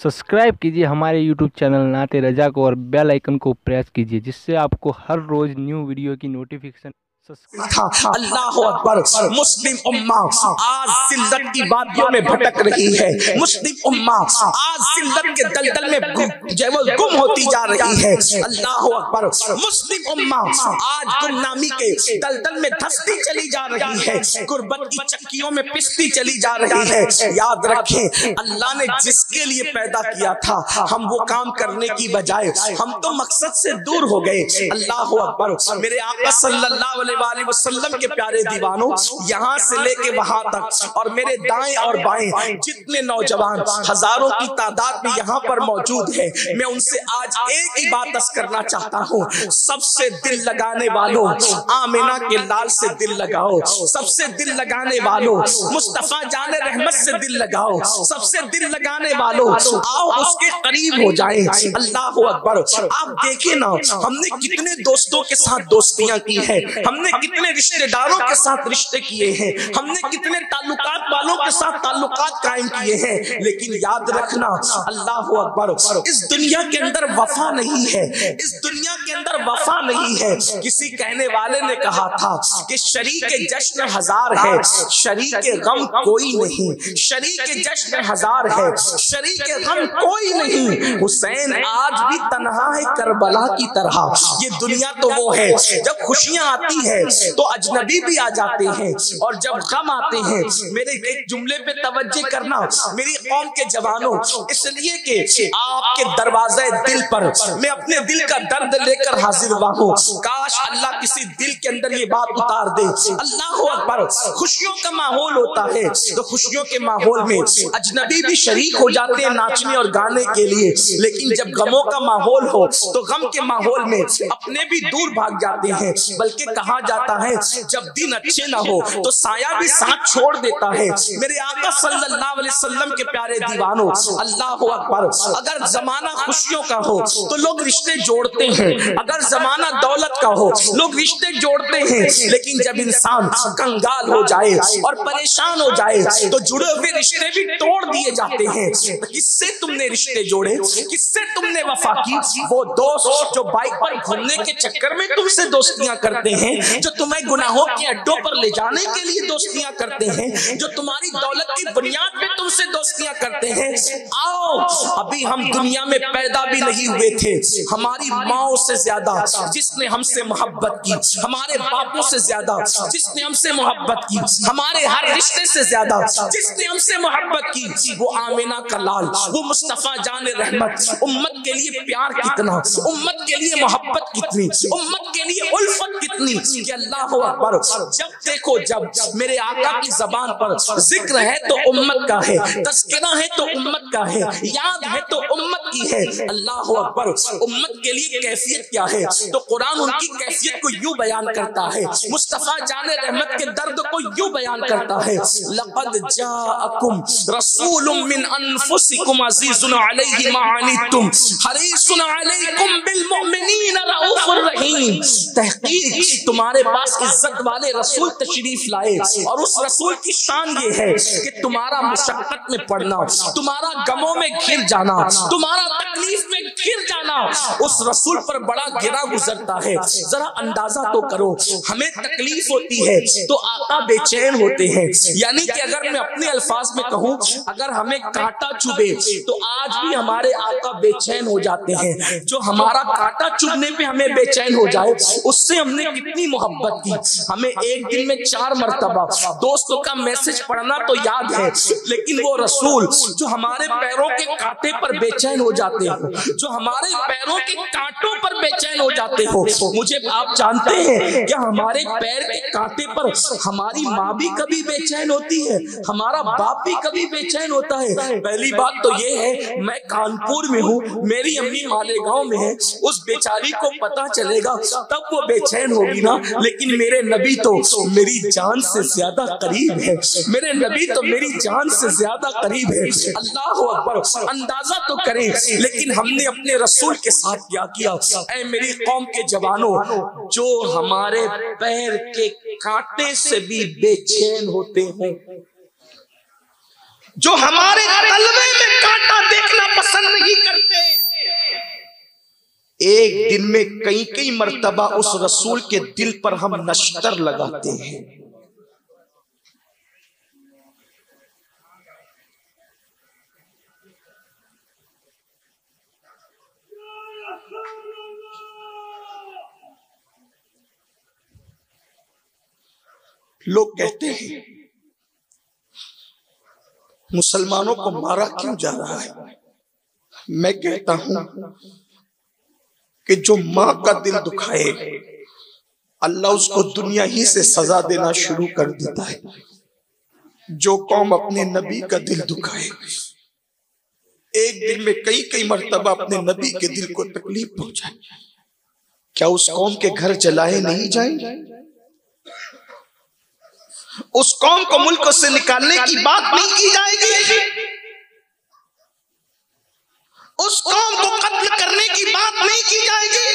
Subscribe कीजिए हमारे YouTube channel नाते रजा को और बेल आइकन को प्रेस कीजिए, जिससे आपको हर रोज़ न्यू वीडियो की नोटिफिकेशन था। अल्लाह अकबर, मुस्लिम उम्मा, आज जिल्लत की वादियों में भटक रही है। मुस्लिम उम्मा, आज जिल्लत के दलदल में गुम होती जा रही है। अल्लाह अकबर, मुस्लिम उम्मा, आज गुमनामी के दलदल में धसती चली जा रही है। गुर्बत की चक्कियों में पिसती चली जा रही है। याद रखें, अल्लाह ने जिसके लिए पैदा किया था, हम वो काम करने की बजाय, हम तो मकसद से दूर हो गए। अल्लाह अकबर, मेरे आका सल्लल्लाहु अलैहि वसल्लम के प्यारे दीवानों यहाँ से लेके वहाँ तक और मेरे दाएँ और बाएँ जितने नौजवान हज़ारों की तादाद में यहाँ पर मौजूद है। मैं उनसे आज एक ही बात अस करना चाहता हूँ। सबसे दिल लगाने वालों आमिना के लाल से दिल लगाओ। सबसे दिल लगाने वालों मुस्तफ़ा जाने रहमत से दिल लगाओ। सबसे दिल लगाने वालों आओ उसके करीब हो जाए। अल्लाह अकबर। आप देखे ना हमने कितने दोस्तों के साथ दोस्तियाँ की है हमने कितने रिश्तेदारों के साथ रिश्ते किए हैं? हमने कितने ताल्लुकात वालों के साथ ताल्लुकात कायम किए हैं? लेकिन याद रखना अल्लाह अकबर। इस दुनिया के अंदर वफा नहीं है। इस दुनिया के अंदर वफा नहीं है। किसी कहने वाले ने कहा था कि शरीक जश्न हज़ार है। शरीक गम कोई नहीं। शरीक जश्न हज़ार है। शरीक गम कोई नहीं। हुसैन आज भी तनहा है करबला की तरह। ये दुनिया तो वो है। जब खुशियाँ आती है तो अजनबी भी आ जाते हैं। और जब गम आते हैं, मेरे एक जुमले पे तवज्जो करना मेरी कौम के जवानों, इसलिए कि आपके दरवाजे दिल पर, मैं अपने दिल का दर्द लेकर हाजिर हुआ हूँ काश अल्लाह किसी दिल के अंदर ये बात उतार दे। अल्लाह अकबर, खुशियों का माहौल होता है। तो खुशियों के माहौल में अजनबी भी शरीक हो जाते हैं नाचने और गाने के लिए। लेकिन जब गमों का माहौल हो तो गम के माहौल में अपने भी दूर भाग जाते हैं। बल्कि कहा जाता है, जब दिन अच्छे ना हो तो साया भी साथ छोड़ देता है। मेरे आका सल्लल्लाहु अलैहि वसल्लम के प्यारे दीवानों, अल्लाह अकबर, अगर जमाना खुशियों का हो तो लोग रिश्ते जोड़ते हैं। अगर जमाना दौलत का हो। लोग रिश्ते जोड़ते हैं लेकिन जब इंसान कंगाल हो जाए और परेशान हो जाए तो जुड़े हुए रिश्ते भी तोड़ दिए जाते हैं। किससे तुमने रिश्ते जोड़े? किससे तुमने वफा की? वो दोस्त जो बाइक पर घूमने के चक्कर में तुमसे दोस्तियाँ करते हैं जो तुम्हें गुनाहों के अड्डों पर ले जाने के लिए दोस्तियाँ करते हैं जो तुम्हारी दौलत की बुनियाद पे तुमसे दोस्तियाँ करते हैं। आओ अभी हम दुनिया में पैदा भी नहीं हुए थे। हमारी माओ से ज़्यादा जिसने हमसे मोहब्बत की, हमारे बापों से ज़्यादा, जिसने हमसे मोहब्बत की, हमारे हर रिश्ते से ज़्यादा, जिसने हमसे मोहब्बत की, वो आमिना का लाल, वो मुस्तफ़ा जान रहमत, उम्मत के लिए प्यार कितना, उम्मत के लिए मोहब्बत कितनी, उम्मत के लिए उल्फत कितनी, कि अल्लाह अकबर, जब देखो जब मेरे आका की जबान पर ज़िक्र है तो उम्मत का है तस्करा है तो उम्मत का है, याद है तो उम्मत की है, अल्लाह अकबर, उम्मत के लिए कैफियत क्या है तो कुरान कैफियत को यूँ बयान करता है। मुस्तफ़ा जाने रहमत के दर्द को यूँ बयान करता है। लक़द जाअकुम रसूलुम मिन अनफुसिकुम अजीजुन अलैहि मा अनितुम हरीसुन अलैकुम बिल मुमिनीन रऊफुर रहीम। तहकीक तुम्हारे पास इज़्ज़त वाले रसूल तशरीफ़ लाए। और उस रसूल की शान ये है कि तुम्हारा मुशक्कत में पड़ना, तुम्हारा गमों में घिर जाना, तुम्हारा तकलीफ़ में गिर जाना। उस रसूल पर बड़ा गिरा गुजरता है। जरा अंदाज़ा तो करो, हमें तकलीफ़ होती है तो आका बेचैन होते हैं। यानी कि अगर मैं अपने अल्फाज में कहूँ, अगर हमें कांटा चुभे तो आज भी हमारे आका बेचैन हो जाते हैं। जो हमारा कांटा चुभने पे हमें बेचैन हो जाए, उससे हमने कितनी मोहब्बत की। हमें एक दिन में चार मरतबा। दोस्तों का मैसेज पढ़ना तो याद है, लेकिन वो रसूल जो हमारे पैरों के कांटे पर बेचैन हो जाते हो, जो हमारे पैरों के कांटों पर बेचैन हो जाते हो। मुझे आप जानते हैं क्या हमारे पैर के कांटे पर हमारी माँ भी कभी बेचैन होती है, हमारा बाप भी कभी बेचैन होता है। पहली बात तो ये है, मैं कानपुर में हूँ, मेरी अम्मी मालेगांव में है। उस बेचारी को पता चलेगा, तब वो बेचैन होगी ना। लेकिन मेरे नबी तो मेरी जान से ज़्यादा करीब है। मेरे नबी तो मेरी जान से ज़्यादा करीब है। अल्लाह अकबर, अंदाज़ा तो करें लेकिन हमने अपने रसूल के साथ क्या किया? ऐ मेरी कौम के जवानों, जो हमारे पैर के कांटे से भी बेचैन होते हैं, जो हमारे तलवे में कांटा देखना पसंद नहीं करते, एक दिन में कई कई मर्तबा उस रसूल के दिल पर हम नश्तर लगाते हैं। लोग कहते हैं, मुसलमानों को मारा क्यों जा रहा है? मैं कहता हूँ कि जो माँ का दिल दुखाए, अल्लाह उसको दुनिया ही से सजा देना शुरू कर देता है। जो कौम अपने नबी का दिल दुखाए, एक दिन में कई कई मर्तबा अपने नबी के दिल को तकलीफ़ पहुँचाए। क्या उस कौम के घर जलाए नहीं जाएँगे? उस कौम को मुल्क से निकालने की बात नहीं की जाएगी। उस कौम को कत्ल करने की बात नहीं की जाएगी।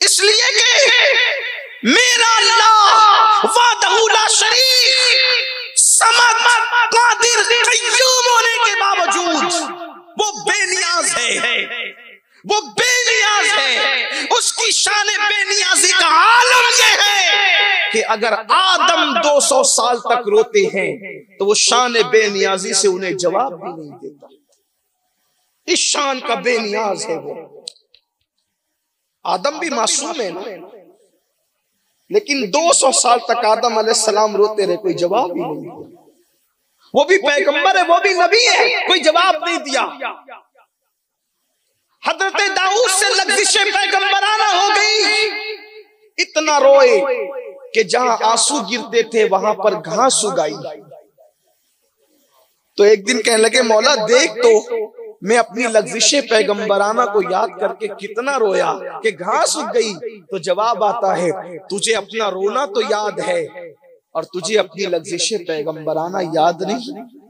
इसलिए कि मेरा अल्लाह वादहुला शरीफ समद, कादिर कय्यूम होने के बावजूद वो बेनियाज है। वो बेनियाज है। उसकी शान बेनियाजी का आलम यह है। कि अगर आदम 200 साल तक रोते हैं तो वो शान बेनियाजी से उन्हें जवाब भी नहीं देता। इस शान का बेनियाज है वो। आदम भी मासूम है ना। लेकिन 200 साल तक आदम सलाम रोते रहे कोई जवाब ही नहीं दिया। वो भी पैगंबर है वो भी नबी है कोई जवाब नहीं दिया। हज़रत दाऊद से लग्जिश पैगंबराना हो गई। इतना रोए। कि जहाँ आँसू गिरते थे, वहाँ पर घास उगाई। तो एक दिन कहने लगे, मौला, देख तो मैं अपनी लग्जिश पैगंबराना को याद करके कितना रोया कि घास उग गई। तो जवाब आता है, तुझे अपना रोना तो याद है, और तुझे अपनी लग्जिश पैगंबराना याद नहीं?